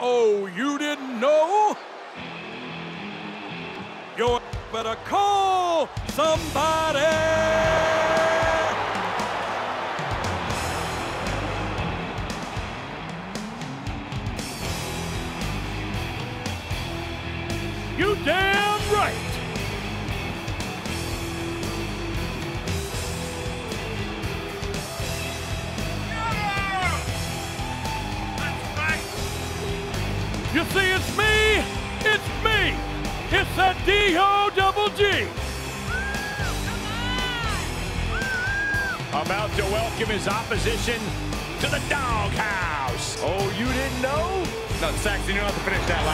Oh, you didn't know? You better call somebody! You damn right! You see, it's me! It's me! It's that D-O double G! About to welcome his opposition to the doghouse. Oh, you didn't know? No, Saxon, you don't have to finish that line. I do know.